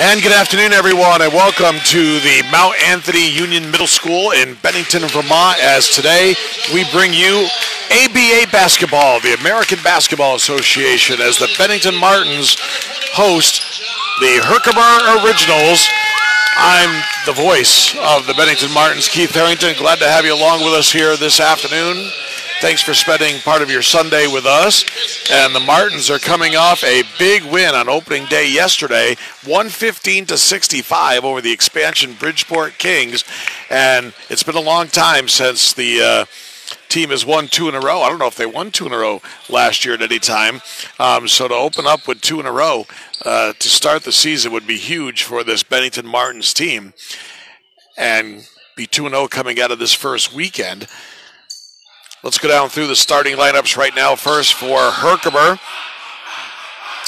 And good afternoon, everyone, and welcome to the Mount Anthony Union Middle School in Bennington, Vermont. As today we bring you ABA basketball, the American Basketball Association, as the Bennington Martens host the Herkimer Originals. I'm the voice of the Bennington Martens, Keith Harrington. Glad to have you along with us here this afternoon. Thanks for spending part of your Sunday with us. And the Martens are coming off a big win on opening day yesterday, 115 to 65 over the expansion Bridgeport Kings. And it's been a long time since the uh, team has won two in a row. I don't know if they won two in a row last year at any time. Um, so to open up with two in a row uh, to start the season would be huge for this Bennington Martens team. And be 2 0 coming out of this first weekend. Let's go down through the starting lineups right now. First for Herkimer.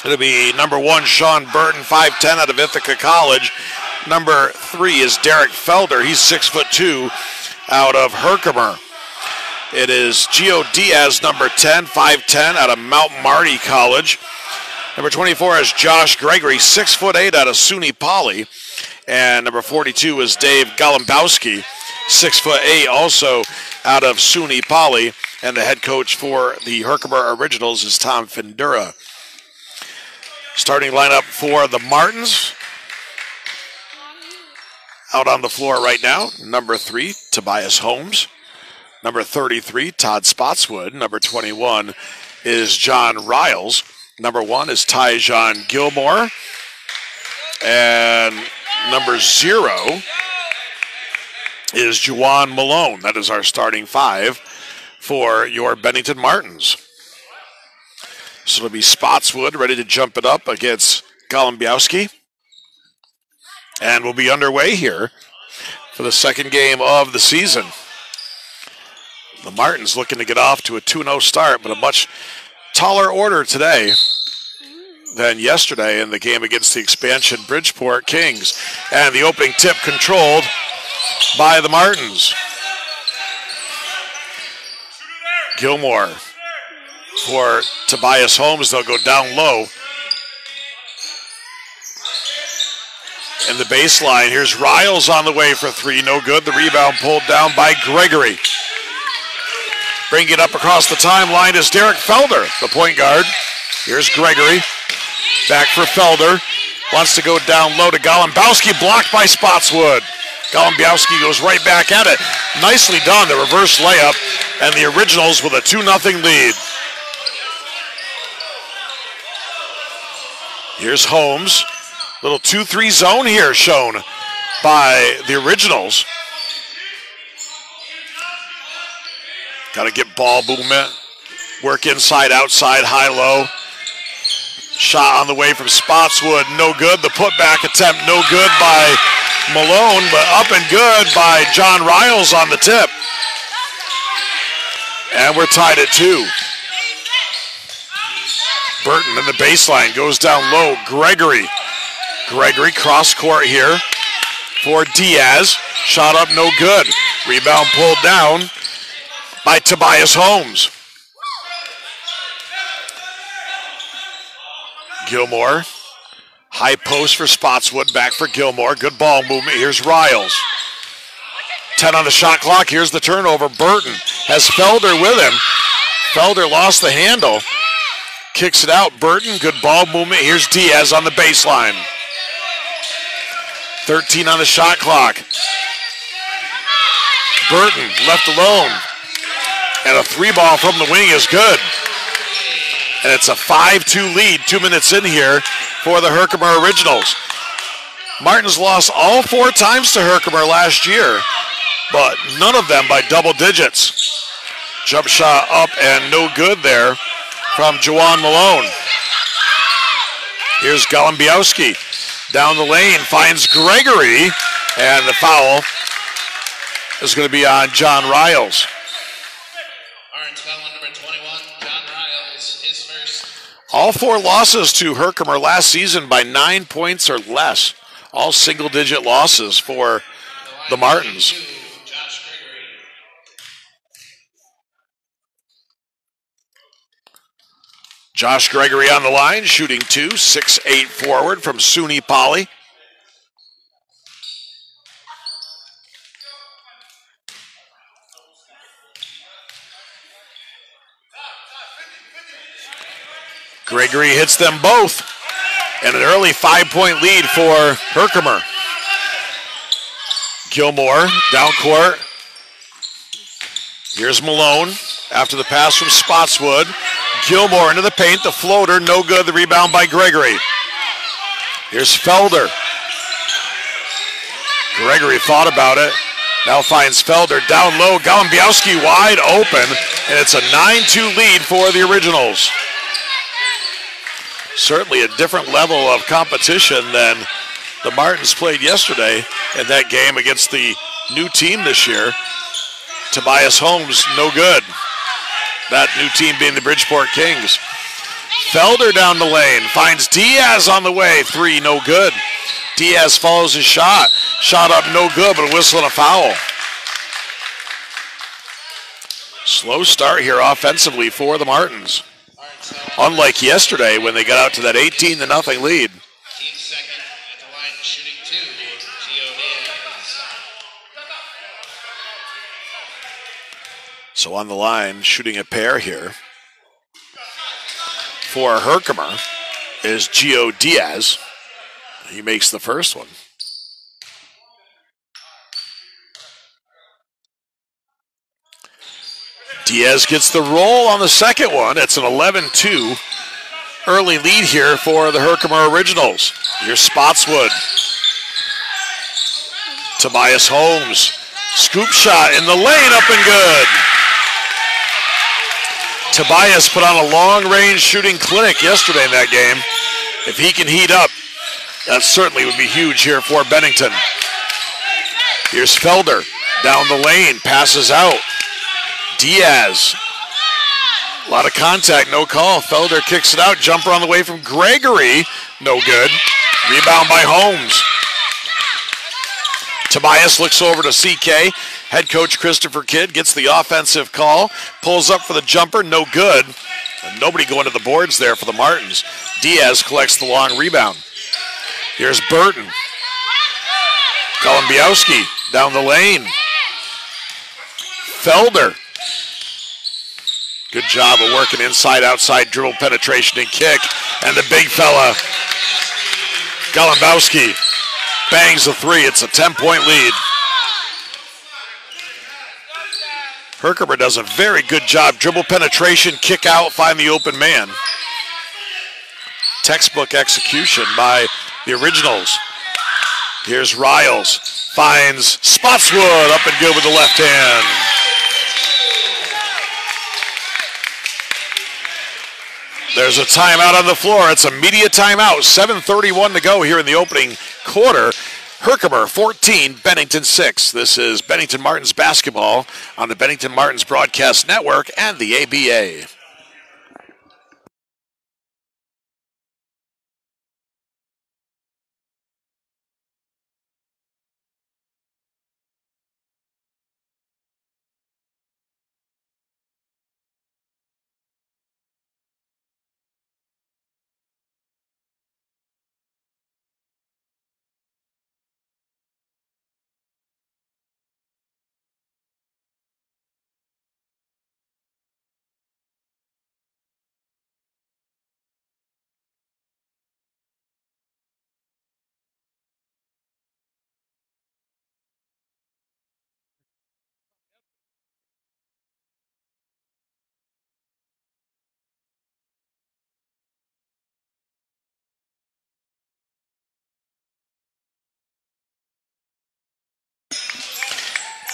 It'll be number one, Sean Burton, 5'10 out of Ithaca College. Number three is Derek Felder. He's six foot two out of Herkimer. It is Gio Diaz, number 10, 5'10 out of Mount Marty College. Number 24 is Josh Gregory, six foot eight out of SUNY Poly. And number 42 is Dave Golombowski, six foot eight, also out of SUNY Poly. And the head coach for the Herkimer Originals is Tom Fendura. Starting lineup for the Martens. Out on the floor right now, number three, Tobias Holmes. Number 33, Todd Spotswood. Number 21 is John Riles. Number one is Tyjon Gilmore. And number zero is Juwan Malone. That is our starting five for your Bennington Martens. So it'll be Spotswood ready to jump it up against Golombowski. And we'll be underway here for the second game of the season. The Martens looking to get off to a 2 0 start, but a much taller order today than yesterday in the game against the expansion Bridgeport Kings. And the opening tip controlled by the Martens. Gilmore for Tobias Holmes. They'll go down low. And the baseline, here's Riles on the way for three. No good. The rebound pulled down by Gregory. Bringing it up across the timeline is Derek Felder, the point guard. Here's Gregory. Back for Felder. Wants to go down low to Golombowski, blocked by Spotswood. Golombowski goes right back at it. Nicely done, the reverse layup, and the Originals with a 2 0 lead. Here's Holmes. Little 2 3 zone here shown by the Originals. Got to get ball movement. Work inside, outside, high, low. Shot on the way from Spotswood, no good. The putback attempt, no good by Malone, but up and good by John Riles on the tip. And we're tied at two. Burton in the baseline goes down low. Gregory. Gregory cross court here for Diaz. Shot up, no good. Rebound pulled down by Tobias Holmes. Gilmore. High post for Spotswood. Back for Gilmore. Good ball movement. Here's Riles. 10 on the shot clock. Here's the turnover. Burton has Felder with him. Felder lost the handle. Kicks it out. Burton, good ball movement. Here's Diaz on the baseline. 13 on the shot clock. Burton left alone. And a three ball from the wing is good. And it's a 5 2 lead, two minutes in here for the Herkimer Originals. Martens lost all four times to Herkimer last year, but none of them by double digits. Jump shot up and no good there from Juwan Malone. Here's Golombowski down the lane, finds Gregory, and the foul is going to be on John Riles. All four losses to Herkimer last season by nine points or less. All single digit losses for the Martens. Josh Gregory on the line, shooting two, six eight forward from SUNY Poly. Gregory hits them both. And an early five point lead for Herkimer. Gilmore down court. Here's Malone after the pass from Spotswood. Gilmore into the paint, the floater, no good. The rebound by Gregory. Here's Felder. Gregory thought about it. Now finds Felder down low. Golombowski wide open, and it's a 9 2 lead for the Originals. Certainly a different level of competition than the Martens played yesterday in that game against the new team this year. Tobias Holmes, no good. That new team being the Bridgeport Kings. Felder down the lane, finds Diaz on the way, three, no good. Diaz follows his shot. Shot up, no good, but a whistle and a foul. Slow start here offensively for the Martens. Unlike yesterday when they got out to that 18 to nothing lead. So on the line, shooting a pair here for Herkimer is Gio Diaz. He makes the first one. Diaz gets the roll on the second one. It's an 11 2 early lead here for the Herkimer Originals. Here's Spotswood. Tobias Holmes. Scoop shot in the lane, up and good. Tobias put on a long range shooting clinic yesterday in that game. If he can heat up, that certainly would be huge here for Bennington. Here's Felder down the lane, passes out. Diaz. A lot of contact, no call. Felder kicks it out. Jumper on the way from Gregory. No good. Rebound by Holmes. Tobias looks over to CK. Head coach Christopher Kidd gets the offensive call. Pulls up for the jumper. No good. And nobody going to the boards there for the Martens. Diaz collects the long rebound. Here's Burton. Golombowski down the lane. Felder Good job of working inside outside dribble penetration and kick. And the big fella, Golombowski, bangs the three. It's a 10 point lead. Herkimer does a very good job. Dribble penetration, kick out, find the open man. Textbook execution by the originals. Here's Riles. Finds Spotswood up and good with the left hand. There's a timeout on the floor. It's a media timeout. 7.31 to go here in the opening quarter. Herkimer 14, Bennington 6. This is Bennington Martens basketball on the Bennington Martens Broadcast Network and the ABA.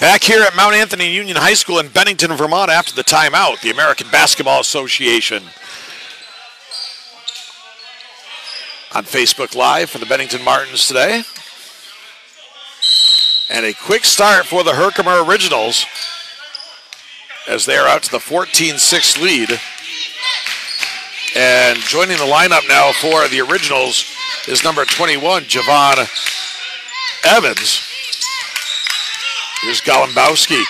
Back here at Mount Anthony Union High School in Bennington, Vermont after the timeout, the American Basketball Association. On Facebook Live for the Bennington Martens today. And a quick start for the Herkimer Originals as they are out to the 14-6 lead. And joining the lineup now for the Originals is number 21, Javon Evans. Here's Golombowski.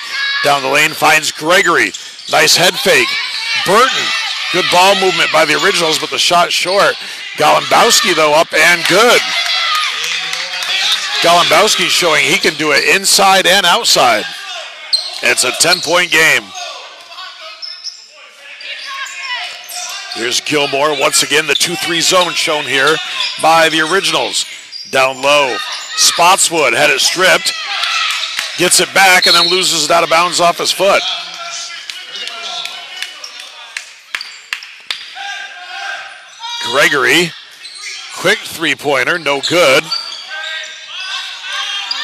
Down the lane finds Gregory. Nice head fake. Burton Good ball movement by the originals, but the shot short. Golombowski, though, up and good. Golombowski showing he can do it inside and outside. It's a 10 point game. Here's Gilmore. Once again, the 2 3 zone shown here by the originals. Down low. Spotswood had it stripped, gets it back, and then loses it out of bounds off his foot. Gregory, quick three pointer, no good.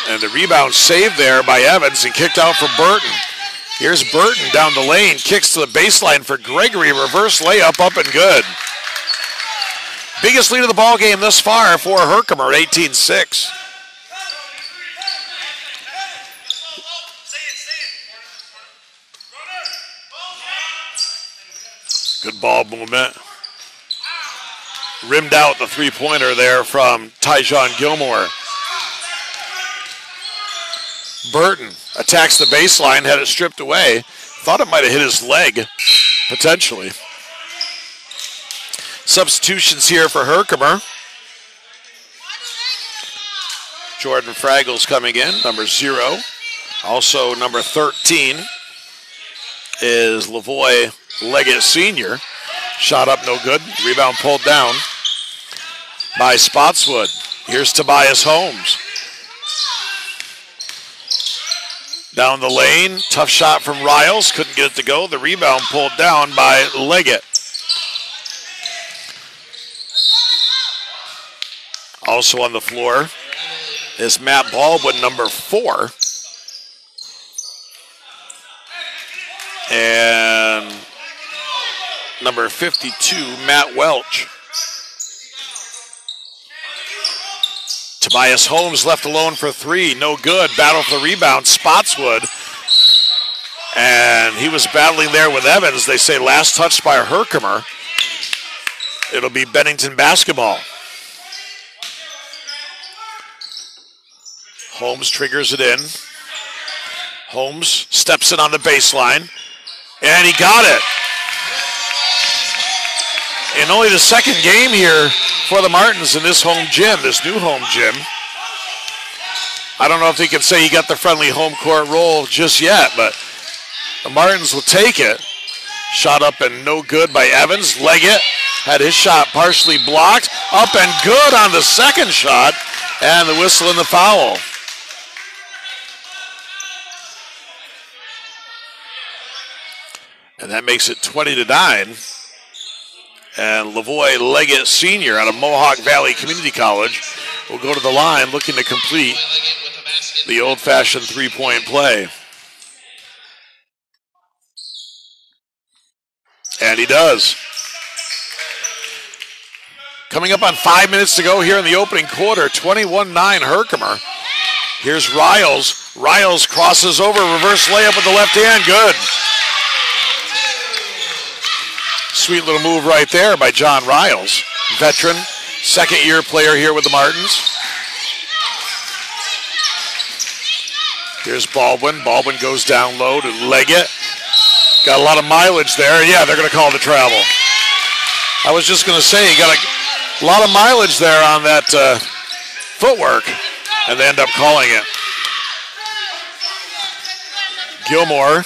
And the rebound saved there by Evans and kicked out for Burton. Here's Burton down the lane, kicks to the baseline for Gregory, reverse layup up and good. Biggest lead of the ball game thus far for Herkimer, 18-6. Good ball movement. Rimmed out the three-pointer there from Tyjon Gilmore. Burton attacks the baseline, had it stripped away. Thought it might have hit his leg, potentially. Substitutions here for Herkimer. Jordan Fraggles coming in, number zero. Also, number 13 is Lavoy Leggett Sr. Shot up no good. Rebound pulled down by Spotswood. Here's Tobias Holmes. Down the lane, tough shot from Riles, couldn't get it to go. The rebound pulled down by Leggett. Also on the floor is Matt Baldwin, number four. And number 52, Matt Welch. Tobias Holmes left alone for three. No good. Battle for the rebound. Spotswood. And he was battling there with Evans. They say last touch by Herkimer. It'll be Bennington basketball. Holmes triggers it in. Holmes steps in on the baseline. And he got it. In only the second game here for the Martens in this home gym, this new home gym. I don't know if he can say he got the friendly home court roll just yet, but the Martens will take it. Shot up and no good by Evans. Leggett had his shot partially blocked. Up and good on the second shot. And the whistle and the foul. And that makes it 20 to 9. And Lavoy Leggett Sr. out of Mohawk Valley Community College will go to the line looking to complete the old fashioned three point play. And he does. Coming up on five minutes to go here in the opening quarter, 21 9 Herkimer. Here's Riles. Riles crosses over, reverse layup with the left hand. Good. Sweet little move right there by John Riles, veteran, second year player here with the Martens. Here's Baldwin. Baldwin goes down low to Leggett. Got a lot of mileage there. Yeah, they're going to call the travel. I was just going to say, he got a lot of mileage there on that uh, footwork, and they end up calling it. Gilmore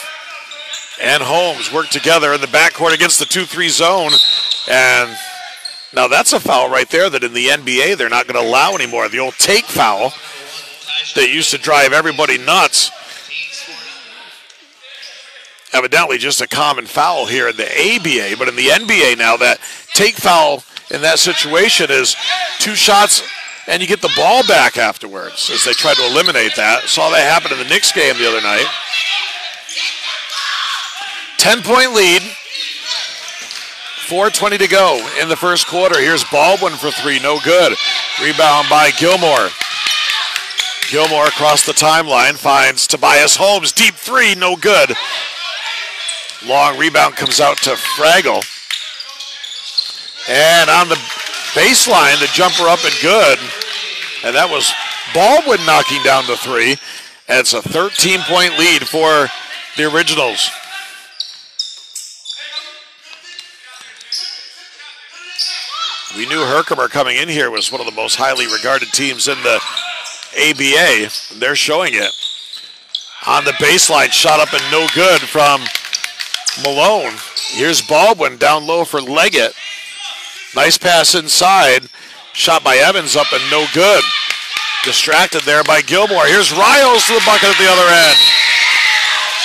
and Holmes work together in the backcourt against the 2-3 zone. And now that's a foul right there that in the NBA they're not going to allow anymore. The old take foul that used to drive everybody nuts. Evidently just a common foul here in the ABA, but in the NBA now that take foul in that situation is two shots and you get the ball back afterwards as they try to eliminate that. Saw that happen in the Knicks game the other night. 10 point lead. 4.20 to go in the first quarter. Here's Baldwin for three, no good. Rebound by Gilmore. Gilmore across the timeline finds Tobias Holmes. Deep three, no good. Long rebound comes out to Fraggle. And on the baseline, the jumper up and good. And that was Baldwin knocking down the three. It's a 13 point lead for the Originals. We knew Herkimer coming in here was one of the most highly regarded teams in the ABA. They're showing it. On the baseline, shot up and no good from Malone. Here's Baldwin down low for Leggett. Nice pass inside. Shot by Evans up and no good. Distracted there by Gilmore. Here's Riles to the bucket at the other end.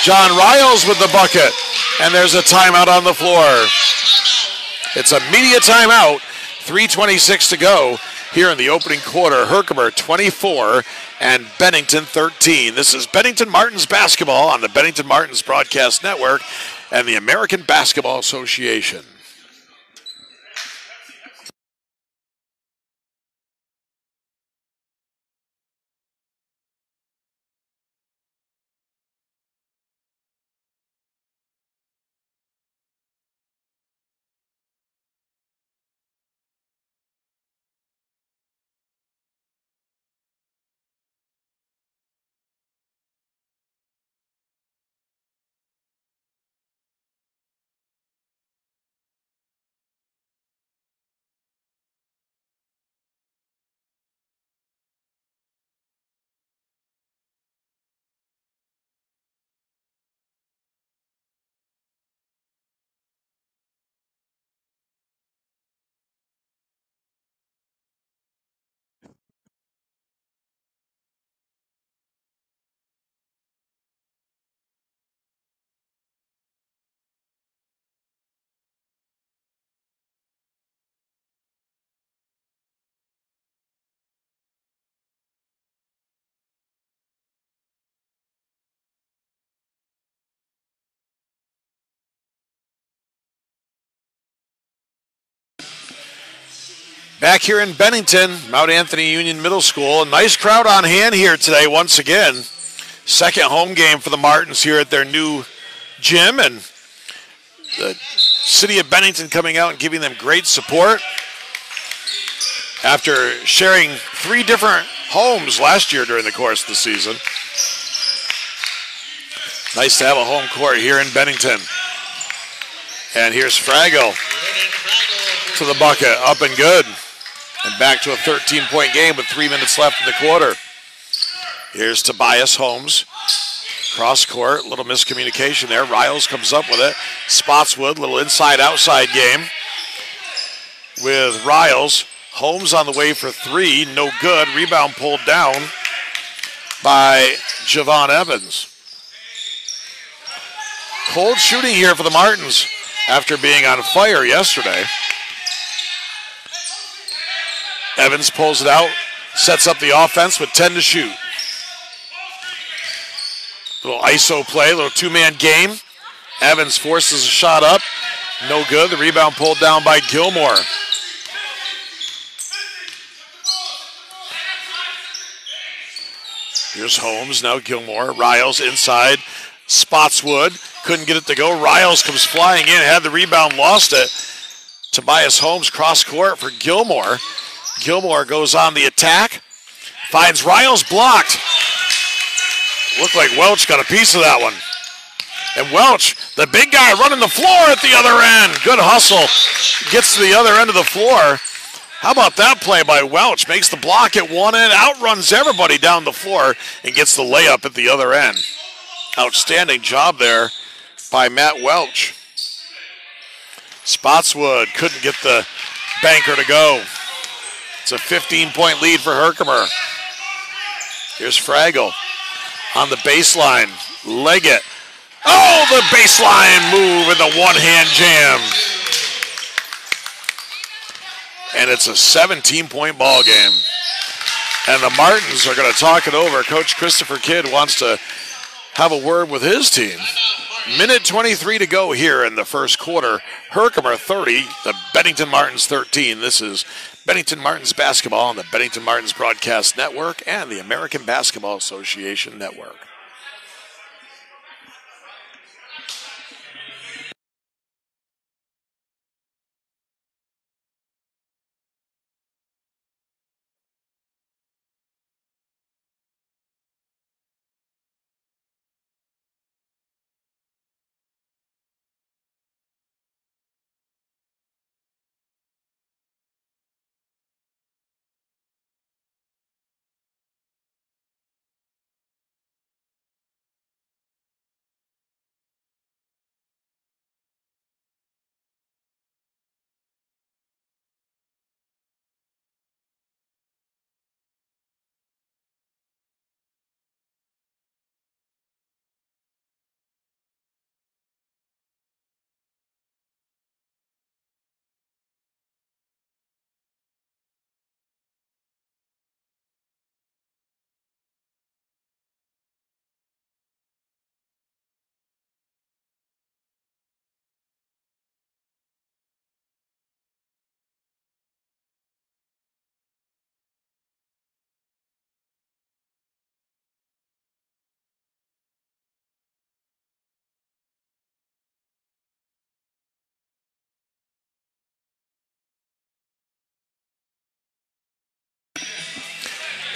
John Riles with the bucket. And there's a timeout on the floor. It's a media timeout. 3.26 to go here in the opening quarter. Herkimer 24 and Bennington 13. This is Bennington Martens basketball on the Bennington Martens Broadcast Network and the American Basketball Association. Back here in Bennington, Mount Anthony Union Middle School. A nice crowd on hand here today once again. Second home game for the Martens here at their new gym and the city of Bennington coming out and giving them great support. After sharing three different homes last year during the course of the season. Nice to have a home court here in Bennington. And here's Frago to the bucket, up and good back to a 13 point game with three minutes left in the quarter. Here's Tobias Holmes. Cross court, little miscommunication there. Riles comes up with it. Spotswood, little inside outside game with Riles. Holmes on the way for three, no good. Rebound pulled down by Javon Evans. Cold shooting here for the Martens after being on fire yesterday. Evans pulls it out, sets up the offense with 10 to shoot. Little ISO play, little two man game. Evans forces a shot up. No good. The rebound pulled down by Gilmore. Here's Holmes, now Gilmore. Riles inside. Spotswood couldn't get it to go. Riles comes flying in, had the rebound, lost it. Tobias Holmes cross court for Gilmore. Gilmore goes on the attack, finds Riles blocked. Looked like Welch got a piece of that one. And Welch, the big guy running the floor at the other end. Good hustle. Gets to the other end of the floor. How about that play by Welch? Makes the block at one end, outruns everybody down the floor, and gets the layup at the other end. Outstanding job there by Matt Welch. Spotswood couldn't get the banker to go. It's a 15 point lead for Herkimer. Here's Fraggle on the baseline. Leggett. Oh, the baseline move and the one hand jam. And it's a 17 point ball game. And the Martens are going to talk it over. Coach Christopher Kidd wants to have a word with his team. Minute 23 to go here in the first quarter. Herkimer 30, the Bennington Martens 13. This is Bennington Martens Basketball on the Bennington Martens Broadcast Network and the American Basketball Association Network.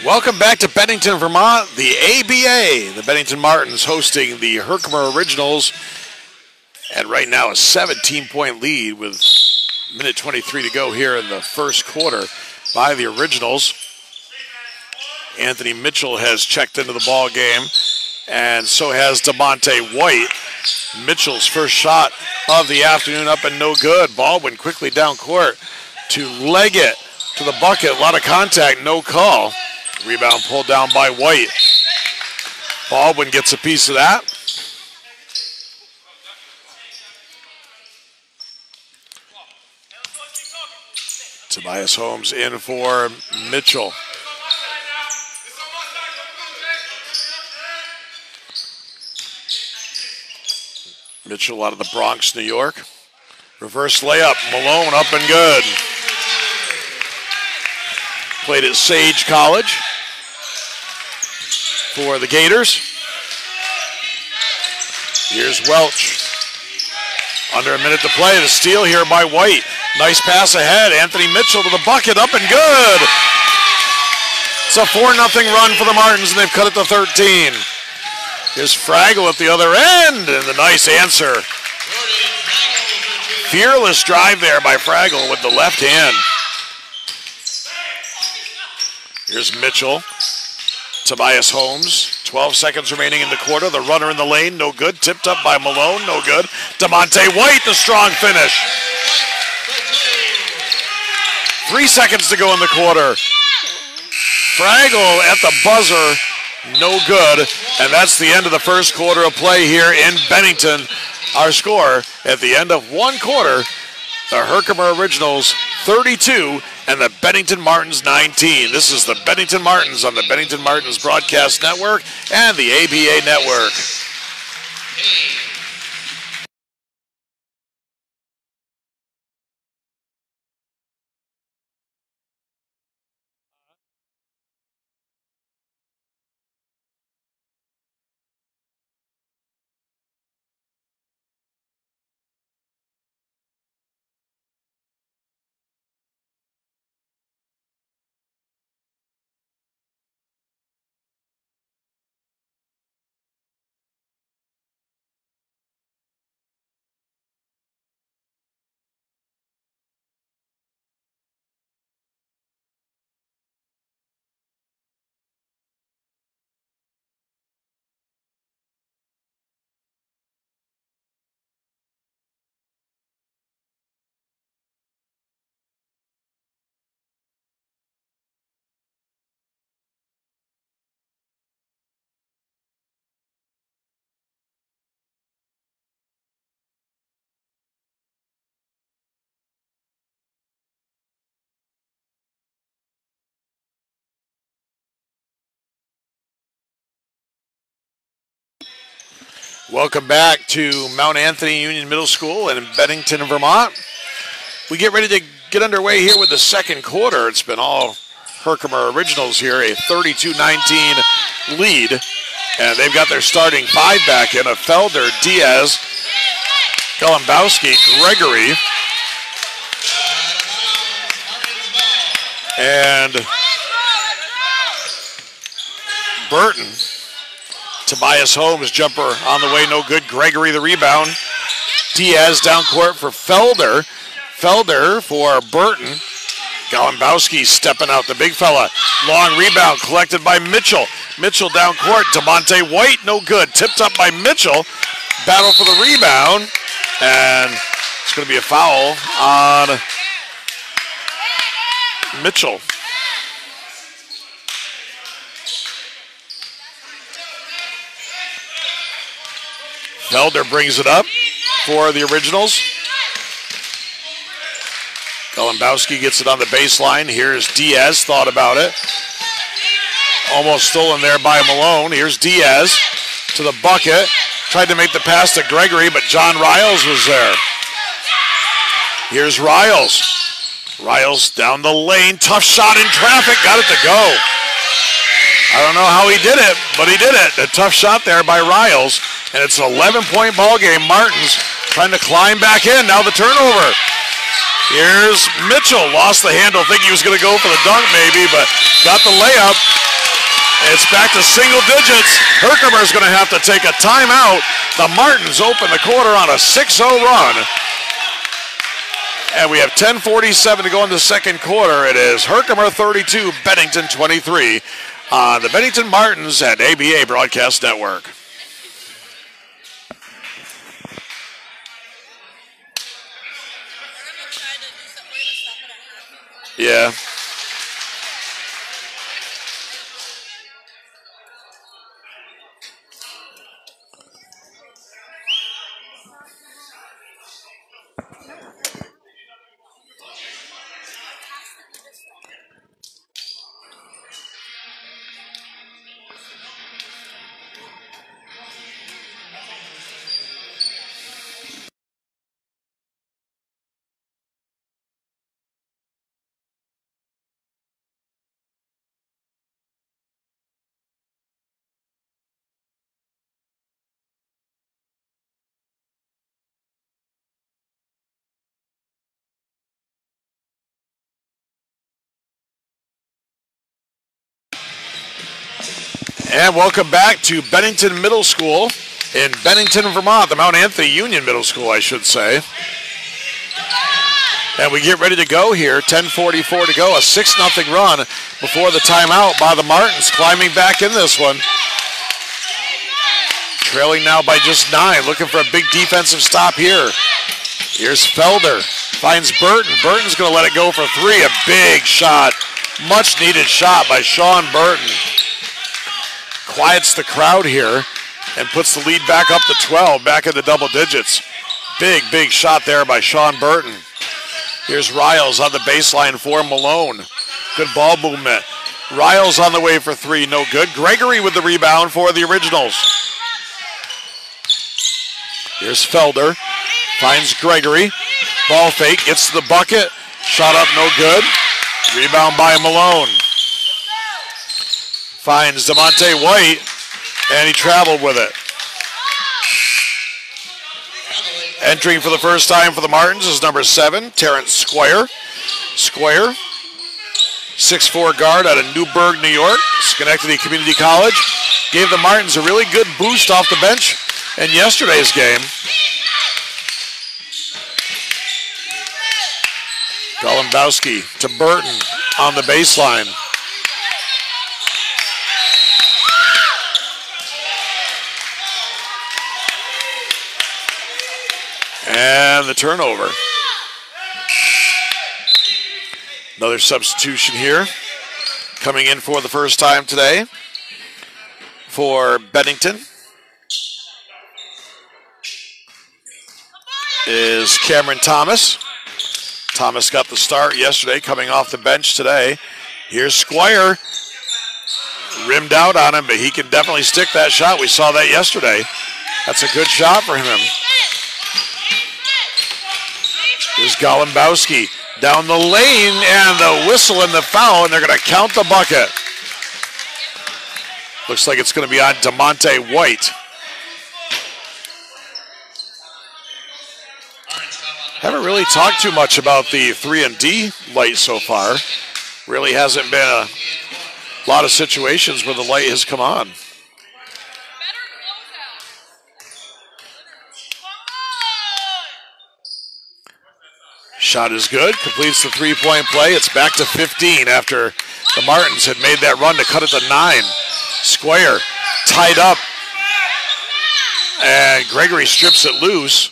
Welcome back to Bennington, Vermont. The ABA, the Bennington Martens, hosting the Herkimer Originals. And right now, a 17 point lead with minute 23 to go here in the first quarter by the Originals. Anthony Mitchell has checked into the ball game, and so has DeMonte White. Mitchell's first shot of the afternoon up and no good. Baldwin quickly down court to Leggett to the bucket. A lot of contact, no call. Rebound pulled down by White. Baldwin gets a piece of that. Tobias Holmes in for Mitchell. Mitchell out of the Bronx, New York. Reverse layup, Malone up and good. Played at Sage College for the Gators. Here's Welch. Under a minute to play. The steal here by White. Nice pass ahead. Anthony Mitchell to the bucket. Up and good. It's a 4 0 run for the Martens, and they've cut it to 13. Here's Fraggle at the other end, and the nice answer. Fearless drive there by Fraggle with the left hand. Here's Mitchell. Tobias Holmes. 12 seconds remaining in the quarter. The runner in the lane, no good. Tipped up by Malone, no good. DeMonte White, the strong finish. Three seconds to go in the quarter. Fraggle at the buzzer, no good. And that's the end of the first quarter of play here in Bennington. Our score at the end of one quarter, the Herkimer Originals 32 and the Bennington Martens 19. This is the Bennington Martens on the Bennington Martins Broadcast Network and the ABA Network. Welcome back to Mount Anthony Union Middle School in Bennington, Vermont. We get ready to get underway here with the second quarter. It's been all Herkimer Originals here, a 32-19 lead. And they've got their starting five back in, a Felder, Diaz, Golombowski, Gregory, and Burton. Tobias Holmes jumper on the way, no good. Gregory the rebound. Diaz down court for Felder. Felder for Burton. Golombowski stepping out, the big fella. Long rebound collected by Mitchell. Mitchell down court. DeMonte White, no good. Tipped up by Mitchell. Battle for the rebound. And it's going to be a foul on Mitchell. Felder brings it up for the originals. Golombowski gets it on the baseline. Here's Diaz, thought about it. Almost stolen there by Malone. Here's Diaz to the bucket. Tried to make the pass to Gregory, but John Riles was there. Here's Riles. Riles down the lane. Tough shot in traffic. Got it to go. I don't know how he did it, but he did it. A tough shot there by Riles. And it's an 11-point ball game. Martens trying to climb back in. Now the turnover. Here's Mitchell. Lost the handle. Think he was going to go for the dunk maybe, but got the layup. It's back to single digits. Herkimer's going to have to take a timeout. The Martens open the quarter on a 6-0 run. And we have 10:47 to go in the second quarter. It is Herkimer 32, Bennington 23 on the Bennington Martens and ABA Broadcast Network. Yeah. And welcome back to Bennington Middle School in Bennington, Vermont, the Mount Anthony Union Middle School, I should say. And we get ready to go here. 10:44 to go. A 6-0 run before the timeout by the Martens, climbing back in this one. Trailing now by just nine, looking for a big defensive stop here. Here's Felder, finds Burton. Burton's going to let it go for three. A big shot, much needed shot by Sean Burton quiets the crowd here and puts the lead back up to 12, back in the double digits. Big, big shot there by Sean Burton. Here's Riles on the baseline for Malone. Good ball movement. Riles on the way for three, no good. Gregory with the rebound for the Originals. Here's Felder, finds Gregory. Ball fake, gets to the bucket. Shot up, no good. Rebound by Malone finds Demonte White, and he traveled with it. Entering for the first time for the Martens is number seven, Terrence Squire. Squire, 6'4 guard out of Newburgh, New York, Schenectady Community College. Gave the Martens a really good boost off the bench in yesterday's game. Golombowski to Burton on the baseline. And the turnover. Another substitution here. Coming in for the first time today for Bennington is Cameron Thomas. Thomas got the start yesterday, coming off the bench today. Here's Squire. Rimmed out on him, but he can definitely stick that shot. We saw that yesterday. That's a good shot for him. Here's Golombowski down the lane and the whistle and the foul, and they're going to count the bucket. Looks like it's going to be on DeMonte White. Haven't really talked too much about the 3 and D light so far. Really hasn't been a lot of situations where the light has come on. Shot is good. Completes the three point play. It's back to 15 after the Martens had made that run to cut it to nine. Squire tied up. And Gregory strips it loose.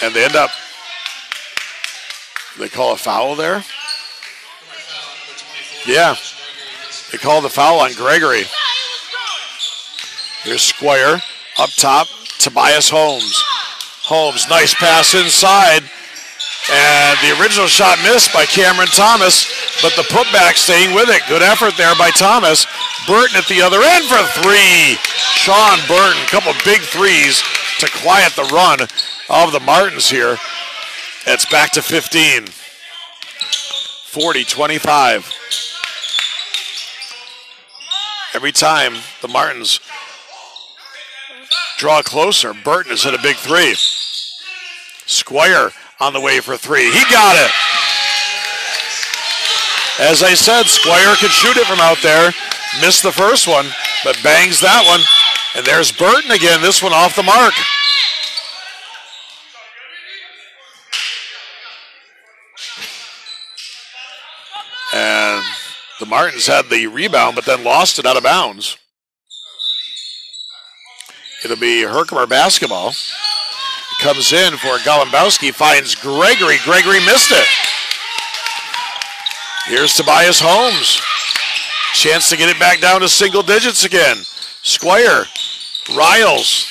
And they end up, they call a foul there? Yeah. They call the foul on Gregory. Here's Squire up top. Tobias Holmes. Holmes, nice pass inside. And the original shot missed by Cameron Thomas, but the putback staying with it. Good effort there by Thomas. Burton at the other end for three. Sean Burton, a couple big threes to quiet the run of the Martens here. It's back to 15. 40 25. Every time the Martens draw closer, Burton has hit a big three. Squire on the way for three. He got it. As I said, Squire could shoot it from out there. Missed the first one, but bangs that one. And there's Burton again, this one off the mark. And the Martens had the rebound, but then lost it out of bounds. It'll be Herkimer basketball. Comes in for Golombowski, finds Gregory. Gregory missed it. Here's Tobias Holmes. Chance to get it back down to single digits again. Squire, Riles.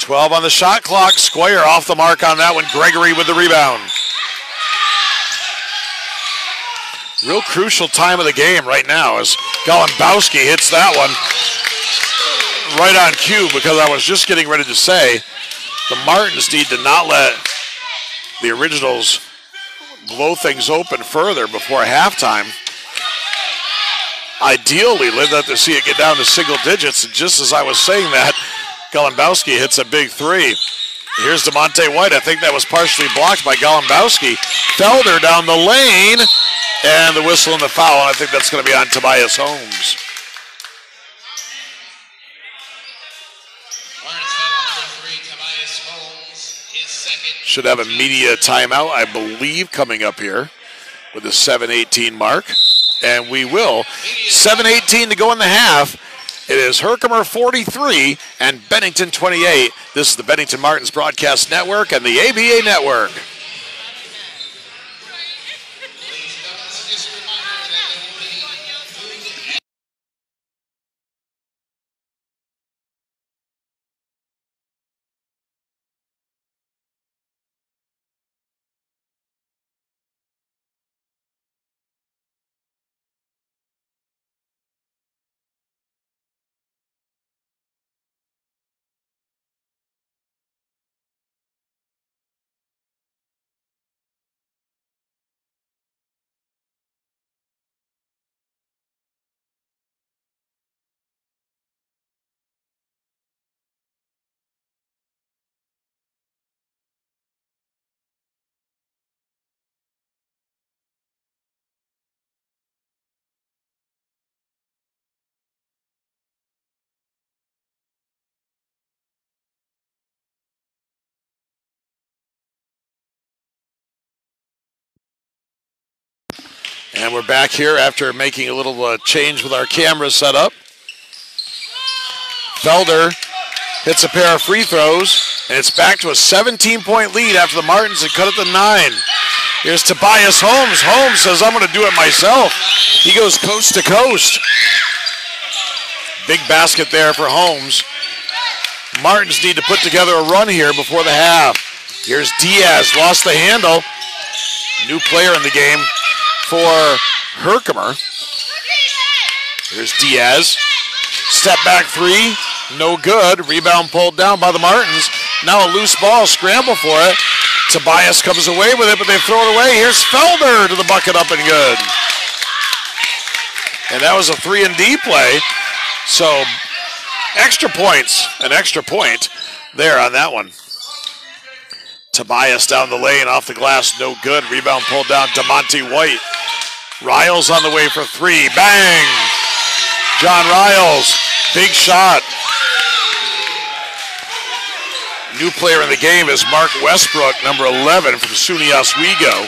12 on the shot clock. Squire off the mark on that one. Gregory with the rebound. Real crucial time of the game right now as Golombowski hits that one right on cue because I was just getting ready to say the Martens need to not let the originals blow things open further before halftime. Ideally, they'd to see it get down to single digits. And just as I was saying that, Golombowski hits a big three. Here's DeMonte White. I think that was partially blocked by Golombowski. Felder down the lane. And the whistle and the foul. I think that's going to be on Tobias Holmes. Should have a media timeout, I believe, coming up here with the 7:18 mark, and we will. 7:18 to go in the half. It is Herkimer 43 and Bennington 28. This is the Bennington Martens Broadcast Network and the ABA Network. And we're back here after making a little uh, change with our camera setup. Felder hits a pair of free throws, and it's back to a 17 point lead after the Martens had cut it to nine. Here's Tobias Holmes. Holmes says, I'm going to do it myself. He goes coast to coast. Big basket there for Holmes. Martens need to put together a run here before the half. Here's Diaz, lost the handle. New player in the game for Herkimer. Here's Diaz. Step back three, no good. Rebound pulled down by the Martens. Now a loose ball, scramble for it. Tobias comes away with it, but they throw it away. Here's Felder to the bucket up and good. And that was a three and D play. So extra points, an extra point there on that one. Tobias down the lane, off the glass, no good. Rebound pulled down to Monty White. Riles on the way for three. Bang! John Riles, big shot. New player in the game is Mark Westbrook, number 11 from SUNY Oswego.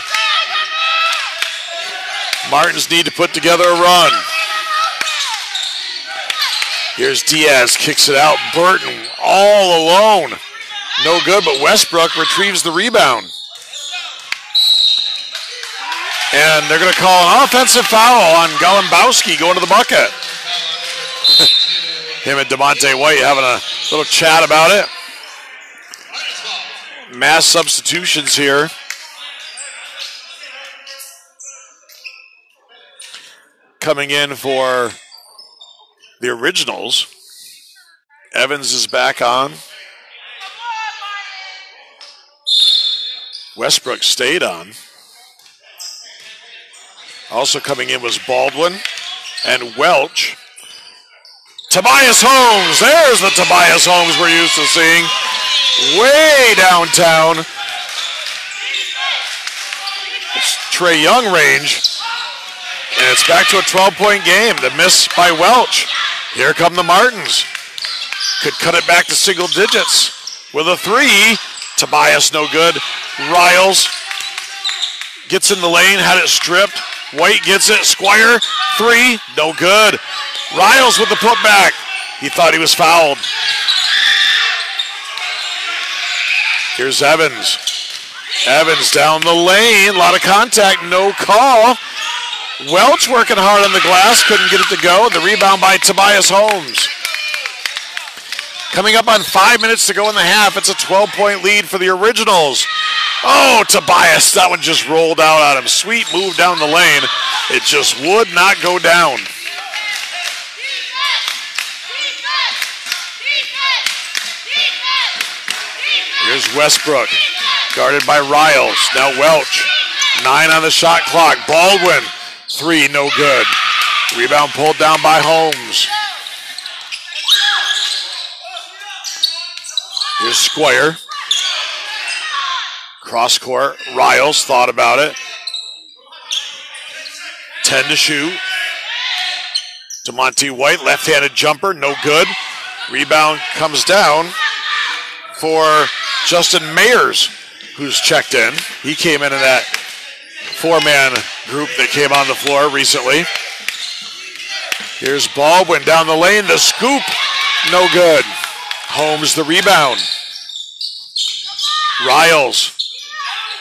Martens need to put together a run. Here's Diaz, kicks it out. Burton all alone. No good, but Westbrook retrieves the rebound. And they're going to call an offensive foul on Golombowski going to the bucket. Him and DeMonte White having a little chat about it. Mass substitutions here. Coming in for the originals. Evans is back on. Westbrook stayed on. Also coming in was Baldwin and Welch. Tobias Holmes. There's the Tobias Holmes we're used to seeing. Way downtown. It's Trae Young range. And it's back to a 12 point game. The miss by Welch. Here come the Martens. Could cut it back to single digits with a three. Tobias no good. Riles gets in the lane, had it stripped. White gets it. Squire, three, no good. Riles with the putback. He thought he was fouled. Here's Evans. Evans down the lane. A lot of contact, no call. Welch working hard on the glass, couldn't get it to go. The rebound by Tobias Holmes. Coming up on five minutes to go in the half, it's a 12 point lead for the Originals. Oh, Tobias, that one just rolled out on him. Sweet move down the lane. It just would not go down. Here's Westbrook, guarded by Riles. Now Welch, nine on the shot clock. Baldwin, three, no good. Rebound pulled down by Holmes. Here's Squire. Cross court. Riles thought about it. 10 to shoot. DeMonte White, left handed jumper, no good. Rebound comes down for Justin Mayers, who's checked in. He came in that four man group that came on the floor recently. Here's Baldwin down the lane. The scoop, no good. Holmes the rebound. Riles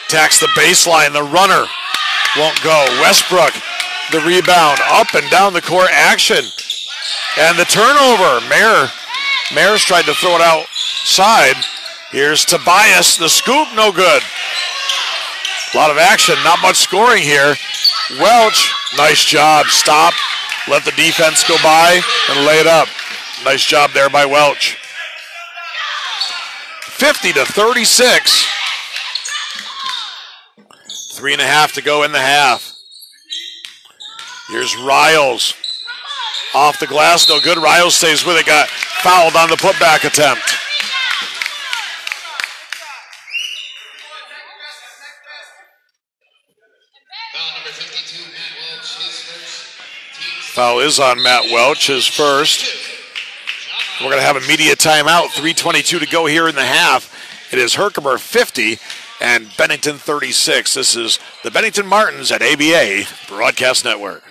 attacks the baseline. The runner won't go. Westbrook the rebound up and down the court action. And the turnover. Mayer, Mayer's tried to throw it outside. Here's Tobias. The scoop, no good. A lot of action, not much scoring here. Welch, nice job. Stop. Let the defense go by and lay it up. Nice job there by Welch. 50 to 36. Three and a half to go in the half. Here's Riles. Off the glass, no good. Riles stays with it. Got fouled on the putback attempt. Foul is on Matt Welch, his first. We're going to have a media timeout. 3.22 to go here in the half. It is Herkimer 50 and Bennington 36. This is the Bennington Martens at ABA Broadcast Network.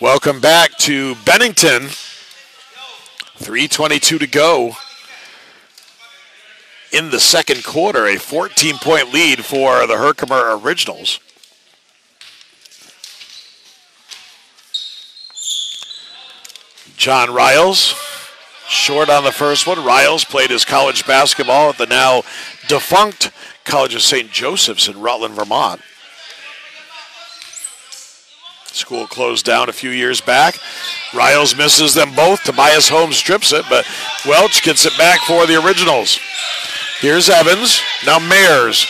Welcome back to Bennington. 322 to go in the second quarter. A 14 point lead for the Herkimer Originals. John Riles, short on the first one. Riles played his college basketball at the now defunct College of St. Joseph's in Rutland, Vermont. School closed down a few years back. Riles misses them both. Tobias Holmes strips it, but Welch gets it back for the originals. Here's Evans. Now Mayers.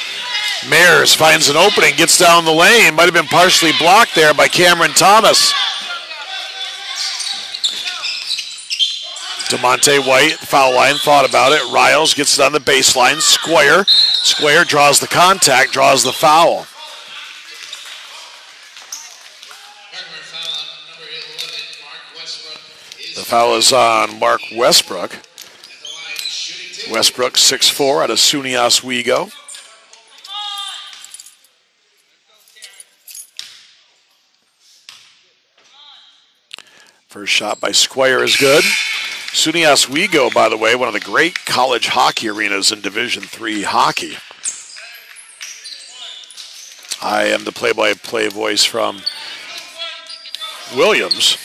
Mayers finds an opening, gets down the lane. Might have been partially blocked there by Cameron Thomas. DeMonte White, foul line, thought about it. Riles gets it on the baseline. Squire. Squire draws the contact, draws the foul. The foul is on Mark Westbrook. Westbrook, 6'4 out of SUNY Oswego. First shot by Squire is good. SUNY Oswego, by the way, one of the great college hockey arenas in Division Three hockey. I am the play-by-play voice from Williams.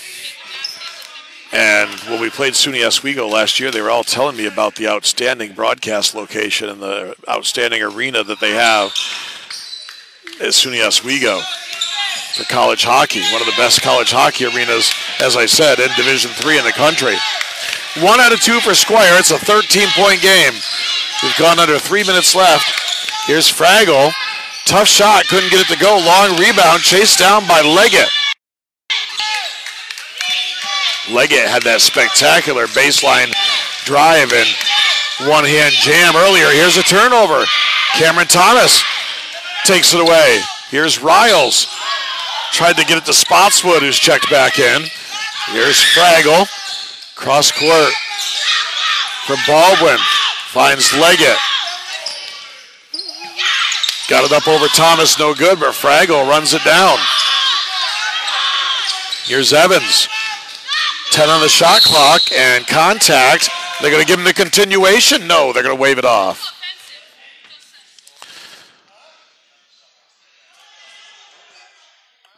And when we played SUNY Oswego last year, they were all telling me about the outstanding broadcast location and the outstanding arena that they have at SUNY Oswego for college hockey. One of the best college hockey arenas, as I said, in Division Three in the country. One out of two for Squire. It's a 13-point game. We've gone under three minutes left. Here's Fraggle. Tough shot, couldn't get it to go. Long rebound, chased down by Leggett. Leggett had that spectacular baseline drive and one hand jam earlier. Here's a turnover. Cameron Thomas takes it away. Here's Riles. Tried to get it to Spotswood, who's checked back in. Here's Fraggle. Cross court from Baldwin. Finds Leggett. Got it up over Thomas, no good, but Fraggle runs it down. Here's Evans. 10 on the shot clock and contact. They're going to give him the continuation? No, they're going to wave it off.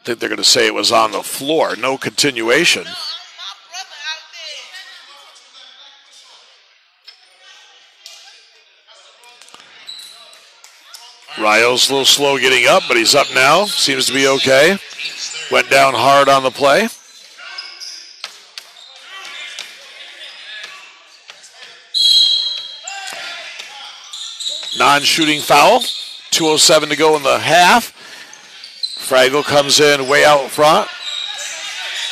I think they're going to say it was on the floor. No continuation. Riles a little slow getting up, but he's up now. Seems to be okay. Went down hard on the play. Non-shooting foul. 2.07 to go in the half. Fraggle comes in way out front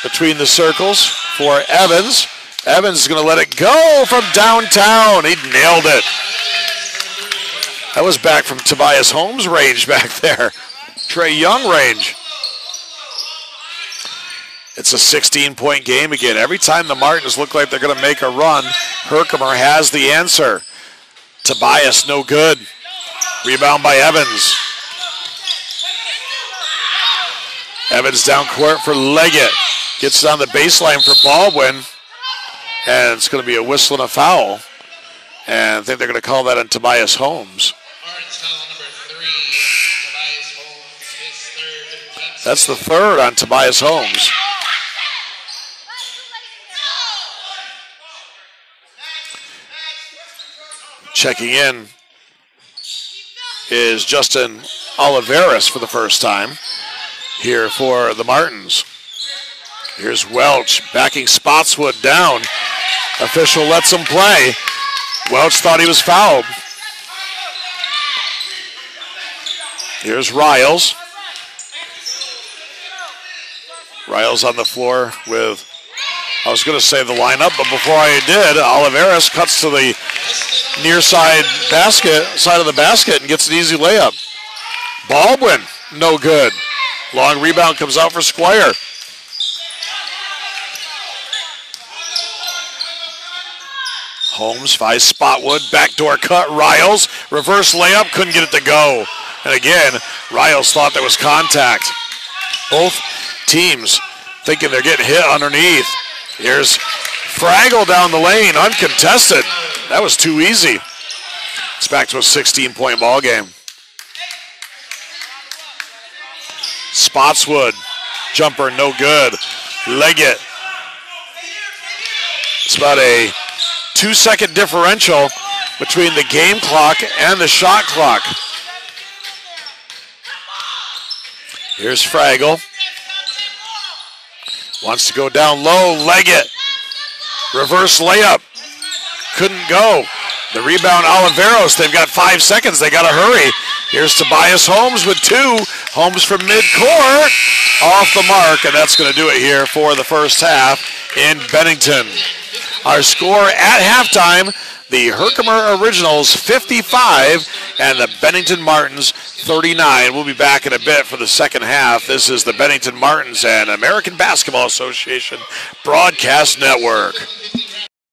between the circles for Evans. Evans is going to let it go from downtown. He nailed it. That was back from Tobias Holmes' range back there. Trae Young range. It's a 16 point game again. Every time the Martens look like they're going to make a run, Herkimer has the answer. Tobias, no good. Rebound by Evans. Evans down court for Leggett. Gets it on the baseline for Baldwin. And it's going to be a whistle and a foul. And I think they're going to call that on Tobias Holmes. That's the third on Tobias Holmes. Checking in is Justin Oliveris for the first time here for the Martens. Here's Welch backing Spotswood down. Official lets him play. Welch thought he was fouled. Here's Riles. Riles on the floor with, I was going to say the lineup, but before I did, Oliveris cuts to the near side basket, side of the basket, and gets an easy layup. Baldwin, no good. Long rebound comes out for Squire. Holmes finds Spotswood, backdoor cut, Riles, reverse layup, couldn't get it to go. And again, Riles thought there was contact. Both teams thinking they're getting hit underneath. Here's Fraggle down the lane, uncontested. That was too easy. It's back to a 16 point ball game. Spotswood, jumper no good. Leggett. It's about a two second differential between the game clock and the shot clock. Here's Fraggle. Wants to go down low. Leggett. Reverse layup. Couldn't go. The rebound, Oliveros. They've got five seconds. They got to hurry. Here's Tobias Holmes with two. Holmes from midcourt. Off the mark, and that's going to do it here for the first half in Bennington. Our score at halftime the Herkimer Originals 55 and the Bennington Martens 39. We'll be back in a bit for the second half. This is the Bennington Martens and American Basketball Association Broadcast Network.